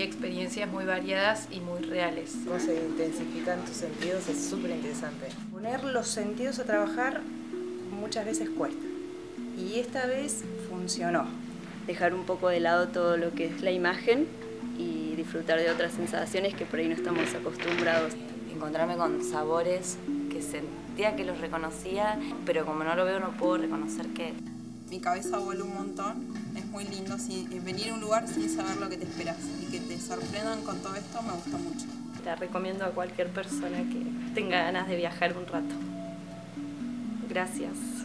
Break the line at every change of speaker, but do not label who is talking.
experiencias muy variadas y muy reales.
Cómo se intensifican tus sentidos es súper interesante.
Poner los sentidos a trabajar muchas veces cuesta. Y esta vez funcionó.
Dejar un poco de lado todo lo que es la imagen y disfrutar de otras sensaciones que por ahí no estamos acostumbrados.
Encontrarme con sabores que sentía que los reconocía, pero como no lo veo no puedo reconocer qué.
Mi cabeza vuela un montón, es muy lindo venir a un lugar sin saber lo que te esperas y que te sorprendan con todo esto me gusta mucho.
La recomiendo a cualquier persona que tenga ganas de viajar un rato. Gracias.